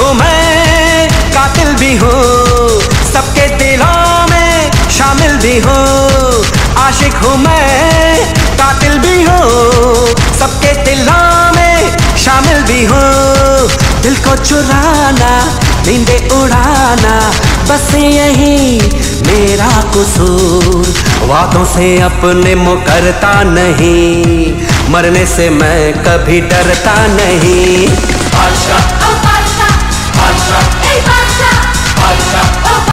मैं, कातिल भी हूँ, सबके दिलों में शामिल भी हूँ। आशिक हूँ मैं, कातिल भी हूँ, सबके दिलों में शामिल भी हूँ। दिल को चुराना, नींदे उड़ाना, बस यही मेरा कसूर। वादों से अपने मुकरता नहीं, मरने से मैं कभी डरता नहीं।